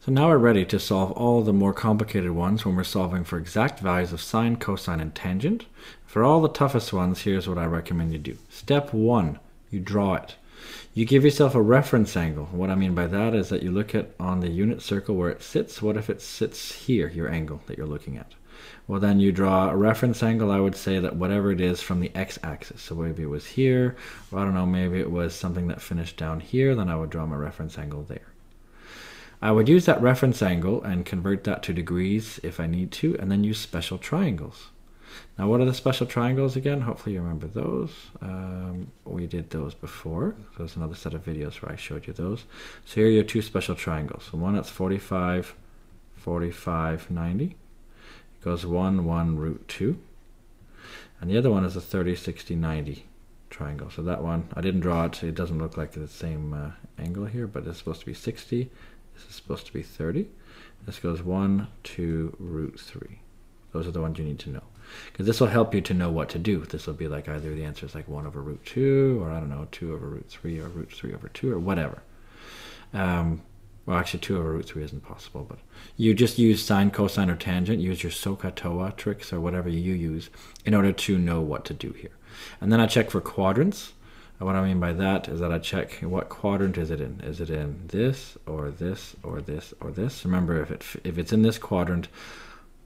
So now we're ready to solve all the more complicated ones when we're solving for exact values of sine, cosine, and tangent. For all the toughest ones, here's what I recommend you do. Step one, you draw it. You give yourself a reference angle. What I mean by that is that you look at on the unit circle where it sits. What if it sits here, your angle that you're looking at? Well, then you draw a reference angle. I would say that whatever it is from the x-axis. So maybe it was here, or I don't know, maybe it was something that finished down here. Then I would draw my reference angle there. I would use that reference angle and convert that to degrees if I need to, and then use special triangles. Now, what are the special triangles again? Hopefully you remember those. Um, we did those before. There's another set of videos where I showed you those. So here are your two special triangles. So one that's 45, 45, 90. It goes 1, 1, root 2. And the other one is a 30, 60, 90 triangle. So that one, I didn't draw it. It doesn't look like the same uh, angle here, but it's supposed to be 60. This is supposed to be 30. This goes 1, 2, root 3. Those are the ones you need to know. Because this will help you to know what to do. This will be like either the answer is like 1 over root 2, or I don't know, 2 over root 3, or root 3 over 2, or whatever. Um, well, actually, 2 over root 3 isn't possible, but you just use sine, cosine, or tangent. Use your SOHCAHTOA tricks or whatever you use in order to know what to do here. And then I check for quadrants. And what I mean by that is that I check what quadrant is it in. Is it in this or this or this or this? Remember, if it if it's in this quadrant,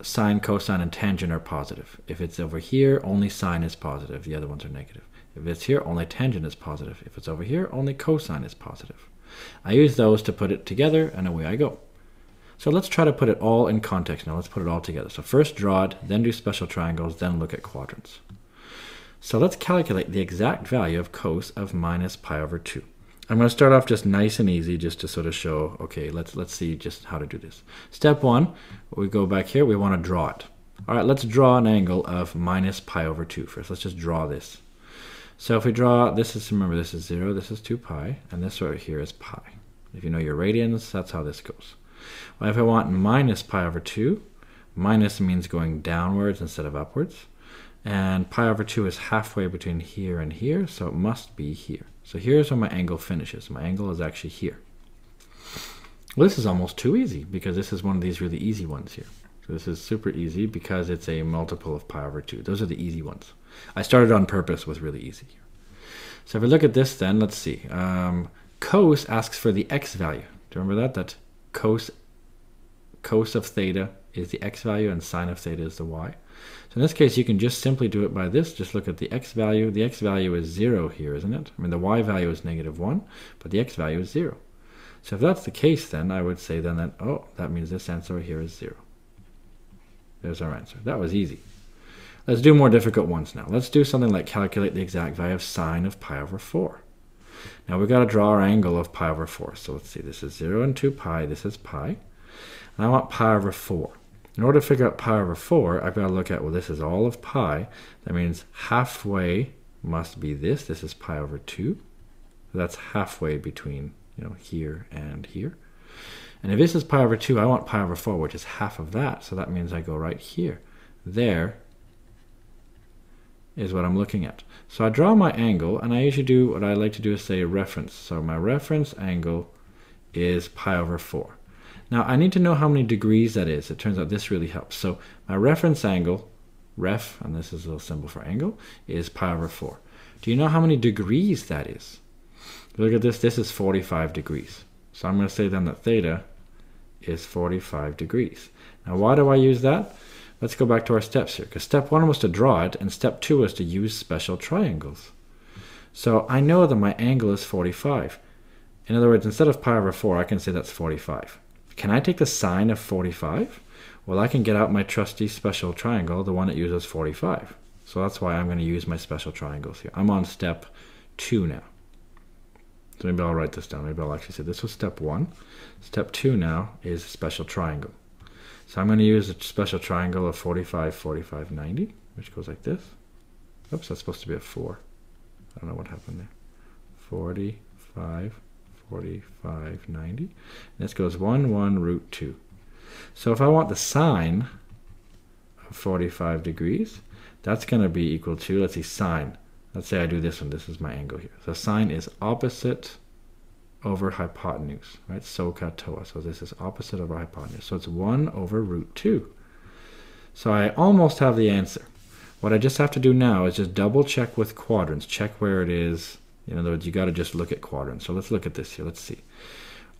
sine, cosine, and tangent are positive. If it's over here, only sine is positive. The other ones are negative. If it's here, only tangent is positive. If it's over here, only cosine is positive. I use those to put it together, and away I go. So let's try to put it all in context now. Let's put it all together. So first draw it, then do special triangles, then look at quadrants. So let's calculate the exact value of cos of minus pi over 2. I'm going to start off just nice and easy just to sort of show, okay, let's, let's see just how to do this. Step one, we go back here, we want to draw it. All right, let's draw an angle of minus pi over 2 first. Let's just draw this. So if we draw, this is, remember this is 0, this is 2 pi, and this right here is pi. If you know your radians, that's how this goes. Well, if I want minus pi over 2, minus means going downwards instead of upwards. And pi over 2 is halfway between here and here, so it must be here. So here's where my angle finishes. My angle is actually here. Well, this is almost too easy because this is one of these really easy ones here. So this is super easy because it's a multiple of pi over 2. Those are the easy ones. I started on purpose with really easy. So if we look at this then, let's see. Um, cos asks for the x value. Do you remember that? That cos, cos of theta is the x value and sine of theta is the y. So in this case, you can just simply do it by this. Just look at the x value. The x value is 0 here, isn't it? I mean, the y value is negative 1, but the x value is 0. So if that's the case, then I would say then that, oh, that means this answer here is 0. There's our answer. That was easy. Let's do more difficult ones now. Let's do something like calculate the exact value of sine of pi over 4. Now we've got to draw our angle of pi over 4. So let's see, this is 0 and 2 pi, this is pi. And I want pi over 4. In order to figure out pi over 4, I've got to look at, well, this is all of pi. That means halfway must be this. This is pi over 2. So that's halfway between, you know, here and here. And if this is pi over 2, I want pi over 4, which is half of that. So that means I go right here. There is what I'm looking at. So I draw my angle, and I usually do what I like to do is say reference. So my reference angle is pi over 4. Now I need to know how many degrees that is. It turns out this really helps. So my reference angle, ref, and this is a little symbol for angle, is pi over 4. Do you know how many degrees that is? Look at this, this is 45 degrees. So I'm going to say then that theta is 45 degrees. Now why do I use that? Let's go back to our steps here, because step one was to draw it, and step two was to use special triangles. So I know that my angle is 45. In other words, instead of pi over 4, I can say that's 45. Can I take the sine of 45? Well, I can get out my trusty special triangle, the one that uses 45. So that's why I'm going to use my special triangles here. I'm on step 2 now. So maybe I'll write this down. Maybe I'll actually say this was step 1. Step 2 now is special triangle. So I'm going to use a special triangle of 45, 45, 90, which goes like this. Oops, that's supposed to be a 4. I don't know what happened there. 45, 45, 90. And This goes 1, 1, root 2. So if I want the sine of 45 degrees, that's going to be equal to, let's see, sine. Let's say I do this one. This is my angle here. So sine is opposite over hypotenuse, right? SOHCAHTOA. So this is opposite over hypotenuse. So it's 1 over root 2. So I almost have the answer. What I just have to do now is just double check with quadrants. Check where it is. In other words, you got to just look at quadrants. So let's look at this here. Let's see.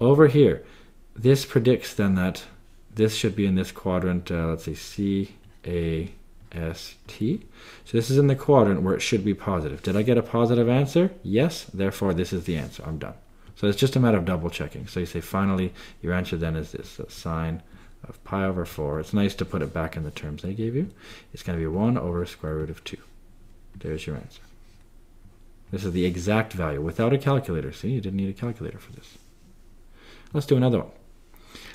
Over here, this predicts then that this should be in this quadrant. Uh, let's see, C, A, S, T. So this is in the quadrant where it should be positive. Did I get a positive answer? Yes. Therefore, this is the answer. I'm done. So it's just a matter of double checking. So you say finally, your answer then is this. So sine of pi over 4. It's nice to put it back in the terms they gave you. It's going to be 1 over square root of 2. There's your answer. This is the exact value without a calculator. See, you didn't need a calculator for this. Let's do another one.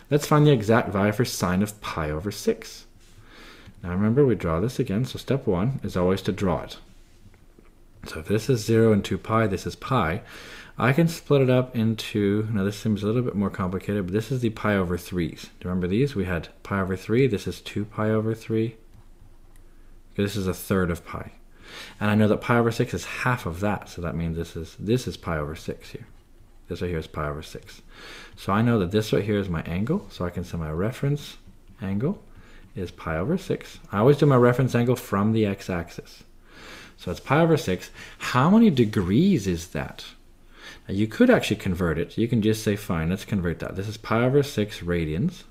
Let's find the exact value for sine of pi over 6. Now remember, we draw this again. So step 1 is always to draw it. So if this is 0 and 2 pi, this is pi. I can split it up into, now this seems a little bit more complicated, but this is the pi over 3s. Do you remember these? We had pi over 3, this is 2 pi over 3. This is a third of pi. And I know that pi over 6 is half of that, so that means this is this is pi over 6 here. This right here is pi over 6. So I know that this right here is my angle, so I can say my reference angle is pi over 6. I always do my reference angle from the x-axis. So it's pi over 6. How many degrees is that? Now you could actually convert it. You can just say, fine, let's convert that. This is pi over 6 radians.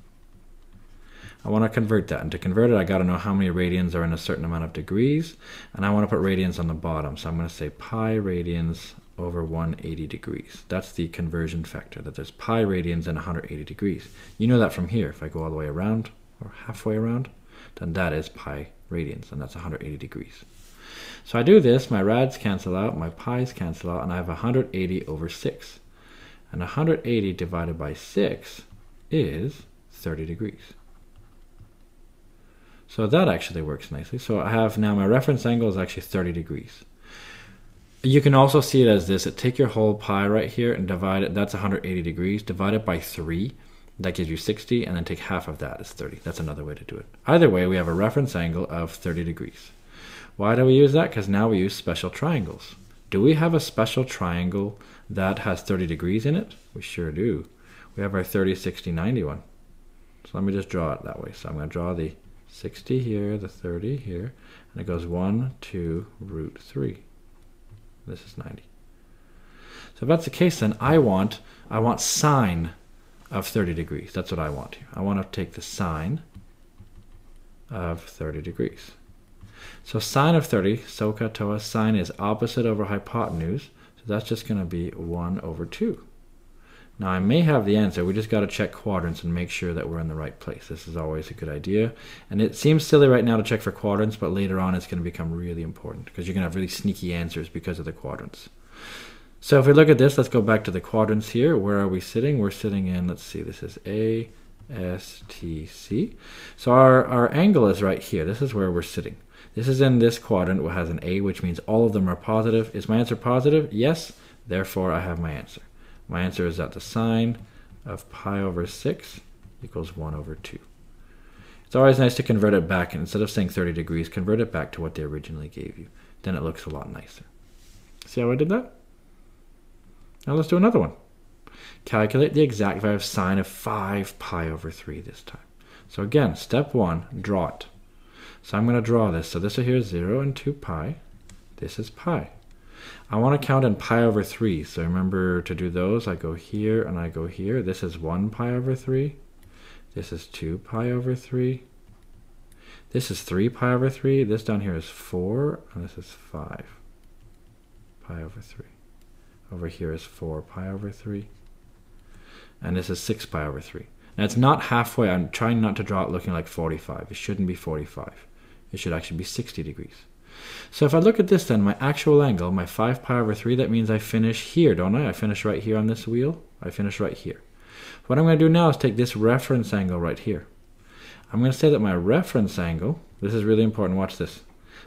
I want to convert that. And to convert it, I got to know how many radians are in a certain amount of degrees. And I want to put radians on the bottom. So I'm going to say pi radians over 180 degrees. That's the conversion factor, that there's pi radians in 180 degrees. You know that from here. If I go all the way around, or halfway around, then that is pi radians, and that's 180 degrees. So I do this, my rads cancel out, my pi's cancel out, and I have 180 over 6. And 180 divided by 6 is 30 degrees. So that actually works nicely. So I have now my reference angle is actually 30 degrees. You can also see it as this. Take your whole pi right here and divide it. That's 180 degrees. Divide it by 3. That gives you 60. And then take half of that is 30. That's another way to do it. Either way, we have a reference angle of 30 degrees. Why do we use that? Because now we use special triangles. Do we have a special triangle that has 30 degrees in it? We sure do. We have our 30, 60, 90 one. So let me just draw it that way. So I'm going to draw the 60 here, the 30 here, and it goes 1, 2, root 3. This is 90. So if that's the case, then I want I want sine of 30 degrees. That's what I want here. I want to take the sine of 30 degrees. So sine of 30, so SOHCAHTOA, sine is opposite over hypotenuse. So that's just going to be 1 over 2. Now I may have the answer. We just got to check quadrants and make sure that we're in the right place. This is always a good idea. And it seems silly right now to check for quadrants, but later on it's going to become really important because you're to have really sneaky answers because of the quadrants. So if we look at this, let's go back to the quadrants here. Where are we sitting? We're sitting in, let's see, this is A, S, T, C. So our, our angle is right here. This is where we're sitting. This is in this quadrant which has an A, which means all of them are positive. Is my answer positive? Yes. Therefore, I have my answer. My answer is that the sine of pi over 6 equals 1 over 2. It's always nice to convert it back, instead of saying 30 degrees, convert it back to what they originally gave you. Then it looks a lot nicer. See how I did that? Now let's do another one. Calculate the exact value of sine of 5 pi over 3 this time. So again, step 1, draw it. So I'm going to draw this. So this here is 0 and 2 pi. This is pi. I want to count in pi over 3. So remember to do those. I go here and I go here. This is 1 pi over 3. This is 2 pi over 3. This is 3 pi over 3. This down here is 4. And this is 5 pi over 3. Over here is 4 pi over 3. And this is 6 pi over 3. Now it's not halfway. I'm trying not to draw it looking like 45. It shouldn't be 45. It should actually be 60 degrees. So if I look at this then, my actual angle, my 5 pi over 3, that means I finish here, don't I? I finish right here on this wheel. I finish right here. What I'm going to do now is take this reference angle right here. I'm going to say that my reference angle, this is really important, watch this.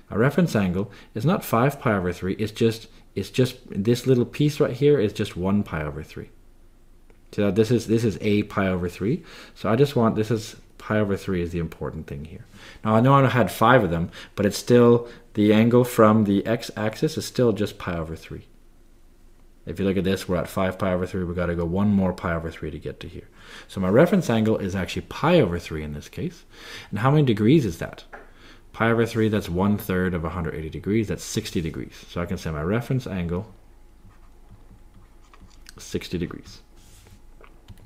My reference angle is not 5 pi over 3, it's just, it's just, this little piece right here is just 1 pi over 3. So this is, this is a pi over 3. So I just want, this is pi over 3 is the important thing here. Now I know I had 5 of them, but it's still, the angle from the x-axis is still just pi over 3. If you look at this, we're at 5 pi over 3. We've got to go one more pi over 3 to get to here. So my reference angle is actually pi over 3 in this case. And how many degrees is that? Pi over 3, that's one third of 180 degrees. That's 60 degrees. So I can say my reference angle 60 degrees.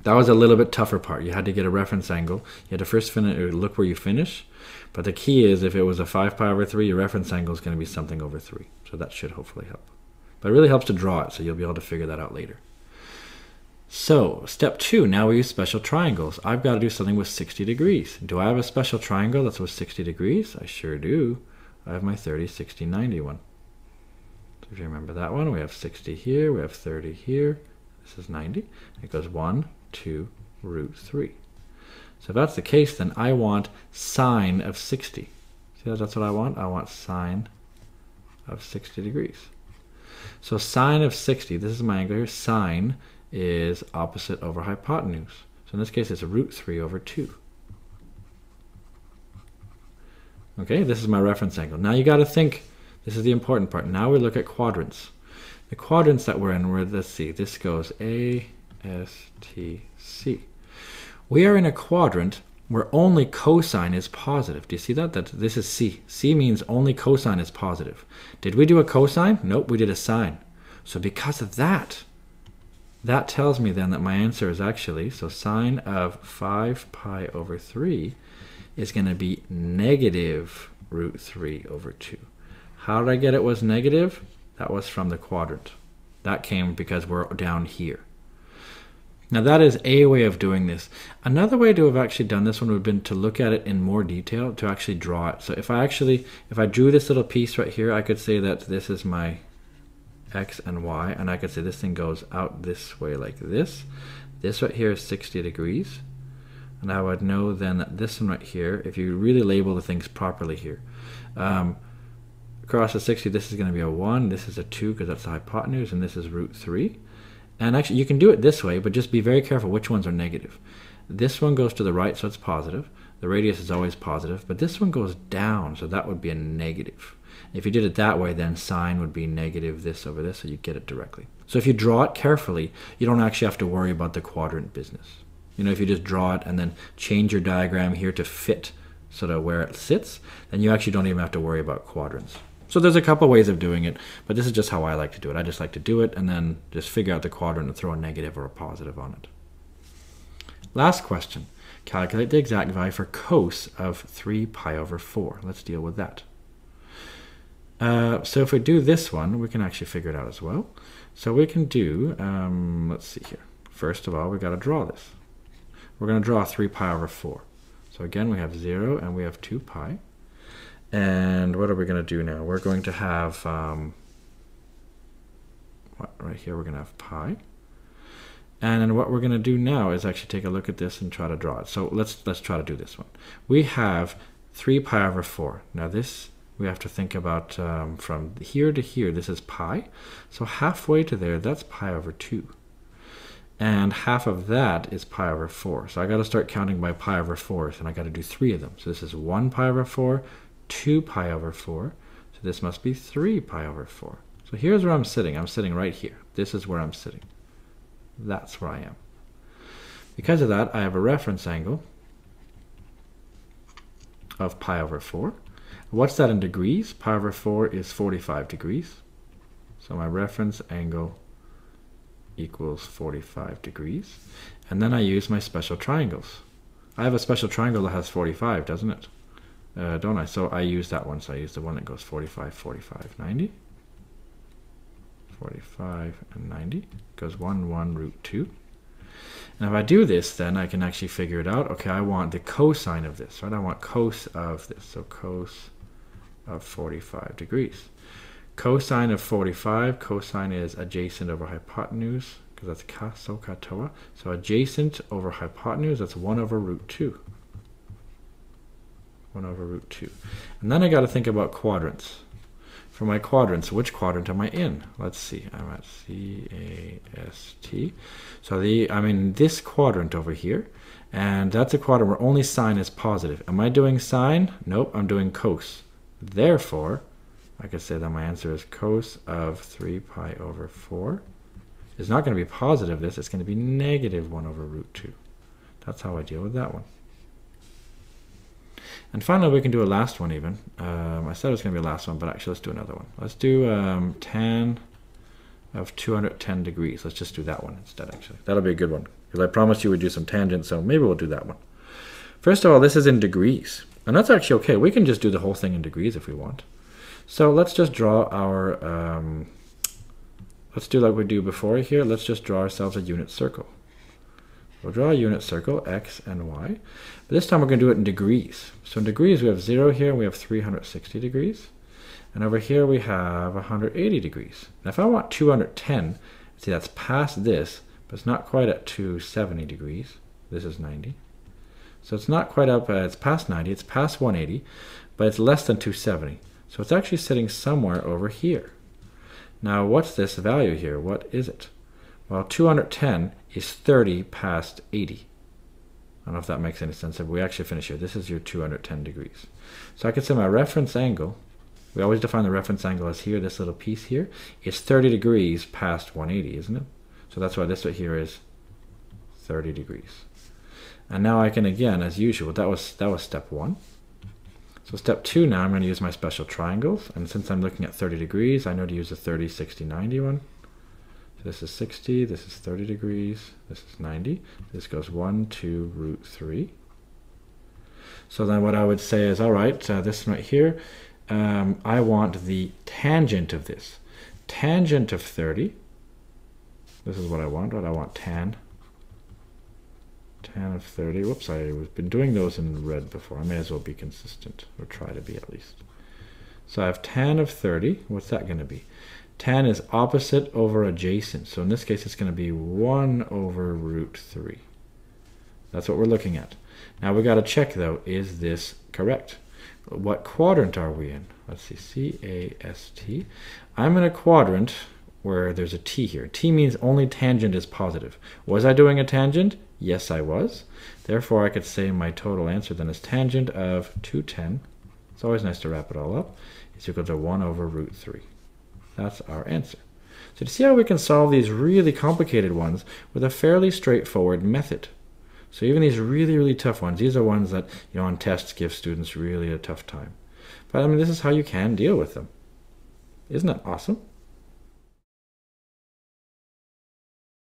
That was a little bit tougher part. You had to get a reference angle. You had to first finish, uh, look where you finish. But the key is if it was a 5 pi over 3, your reference angle is going to be something over 3. So that should hopefully help. But it really helps to draw it, so you'll be able to figure that out later. So, step two, now we use special triangles. I've got to do something with 60 degrees. Do I have a special triangle that's with 60 degrees? I sure do. I have my 30, 60, 90 one. So if you remember that one, we have 60 here, we have 30 here. This is 90. It goes 1, 2, root 3. So if that's the case, then I want sine of 60. See, that's what I want? I want sine of 60 degrees. So sine of 60, this is my angle here, sine is opposite over hypotenuse. So in this case, it's root 3 over 2. Okay, this is my reference angle. Now you got to think, this is the important part. Now we look at quadrants. The quadrants that we're in, where let's see, this goes A, S, T, C. We are in a quadrant where only cosine is positive. Do you see that? That this is C. C means only cosine is positive. Did we do a cosine? Nope, we did a sine. So because of that, that tells me then that my answer is actually, so sine of 5 pi over 3 is going to be negative root 3 over 2. How did I get it was negative? That was from the quadrant. That came because we're down here. Now that is a way of doing this. Another way to have actually done this one would have been to look at it in more detail, to actually draw it. So if I actually, if I drew this little piece right here, I could say that this is my x and y, and I could say this thing goes out this way like this. This right here is 60 degrees. And I would know then that this one right here, if you really label the things properly here, um, across the 60, this is going to be a 1, this is a 2 because that's the hypotenuse, and this is root 3. And actually, you can do it this way, but just be very careful which ones are negative. This one goes to the right, so it's positive. The radius is always positive, but this one goes down, so that would be a negative. If you did it that way, then sine would be negative this over this, so you get it directly. So if you draw it carefully, you don't actually have to worry about the quadrant business. You know, if you just draw it and then change your diagram here to fit sort of where it sits, then you actually don't even have to worry about quadrants. So there's a couple ways of doing it, but this is just how I like to do it. I just like to do it and then just figure out the quadrant and throw a negative or a positive on it. Last question. Calculate the exact value for cos of 3 pi over 4. Let's deal with that. Uh, so if we do this one, we can actually figure it out as well. So we can do, um, let's see here. First of all, we've got to draw this. We're going to draw 3 pi over 4. So again, we have 0 and we have 2 pi. And what are we going to do now? We're going to have, um, what, right here, we're going to have pi. And then what we're going to do now is actually take a look at this and try to draw it. So let's, let's try to do this one. We have 3 pi over 4. Now this, we have to think about um, from here to here, this is pi. So halfway to there, that's pi over 2. And half of that is pi over 4. So I got to start counting by pi over 4s, and I got to do three of them. So this is 1 pi over 4, 2 pi over 4. So this must be 3 pi over 4. So here's where I'm sitting. I'm sitting right here. This is where I'm sitting. That's where I am. Because of that, I have a reference angle of pi over 4. What's that in degrees? Pi over 4 is 45 degrees. So my reference angle equals 45 degrees. And then I use my special triangles. I have a special triangle that has 45, doesn't it? Uh, don't I? So I use that one. So I use the one that goes 45, 45, 90. 45 and 90 goes 1, 1, root 2. And if I do this, then I can actually figure it out. Okay, I want the cosine of this, right? I want cos of this. So cos of 45 degrees. Cosine of 45, cosine is adjacent over hypotenuse, because that's ka, SOHCAHTOA. So adjacent over hypotenuse, that's 1 over root 2. 1 over root 2. And then I got to think about quadrants. For my quadrants, which quadrant am I in? Let's see. I'm at C, A, S, T. So the I'm in this quadrant over here. And that's a quadrant where only sine is positive. Am I doing sine? Nope, I'm doing cos. Therefore, I could say that my answer is cos of 3 pi over 4 is not going to be positive this, it's going to be negative 1 over root 2. That's how I deal with that one. And finally, we can do a last one even. Um, I said it was going to be a last one, but actually let's do another one. Let's do um, tan of 210 degrees. Let's just do that one instead, actually. That'll be a good one, because I promised you we'd do some tangents, so maybe we'll do that one. First of all, this is in degrees. And that's actually okay. We can just do the whole thing in degrees if we want. So let's just draw our, um, let's do like we do before here. Let's just draw ourselves a unit circle. We'll draw a unit circle, x and y. But this time we're going to do it in degrees. So in degrees we have 0 here, we have 360 degrees. And over here we have 180 degrees. Now if I want 210, see that's past this, but it's not quite at 270 degrees. This is 90. So it's not quite up, uh, it's past 90, it's past 180, but it's less than 270. So it's actually sitting somewhere over here. Now what's this value here? What is it? Well, 210 is 30 past 80. I don't know if that makes any sense. If we actually finish here, this is your 210 degrees. So I can say my reference angle, we always define the reference angle as here, this little piece here, is 30 degrees past 180, isn't it? So that's why this right here is 30 degrees. And now I can again, as usual, that was that was step one. So step two now, I'm going to use my special triangles. And since I'm looking at 30 degrees, I know to use a 30, 60, 90 one. This is 60, this is 30 degrees, this is 90. This goes 1, 2, root 3. So then what I would say is, all right, uh, this right here, um, I want the tangent of this. Tangent of 30, this is what I want, what I want tan 10 of 30. Whoops, I've been doing those in red before. I may as well be consistent, or try to be at least. So I have tan of 30. What's that going to be? Tan is opposite over adjacent. So in this case, it's going to be 1 over root 3. That's what we're looking at. Now we got to check, though, is this correct? What quadrant are we in? Let's see, C-A-S-T. I'm in a quadrant where there's a t here. t means only tangent is positive. Was I doing a tangent? Yes, I was. Therefore, I could say my total answer then is tangent of 210. It's always nice to wrap it all up. Is equal to 1 over root 3. That's our answer. So to see how we can solve these really complicated ones with a fairly straightforward method. So even these really, really tough ones, these are ones that, you know, on tests give students really a tough time. But I mean, this is how you can deal with them. Isn't that awesome?